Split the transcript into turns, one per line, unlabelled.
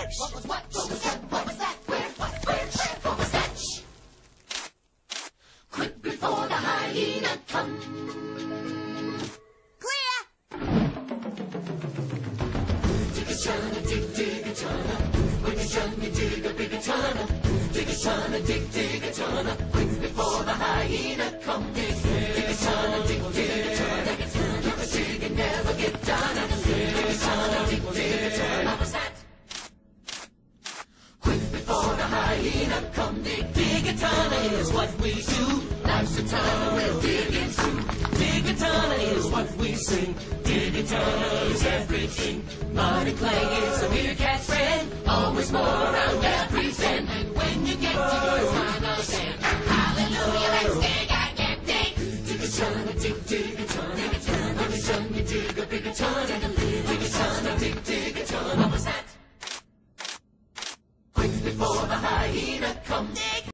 What was what? What was that? What was that? Where? What? Where? Where? What was that? Quick before the hyena comes.
Clear!
Dig a tunnah, dig, dig a tunnah. Dig a. Dig a tunnah, dig, dig a. Quick before the hyena comes. Hyena come. Dig, dig a tunnah is what we do. Life's a tunnel, we'll dig through. Dig a tunnel is what we sing. Dig a tunnel is everything. Money Clay is a meerkat's friend. Always more around every bend. And when you get to your final stand, hallelujah, let's dig again, dig. Dig a tunnah, dig, dig a tunnah. Dig a you dig a tunnah. Dig a before the hyena comes.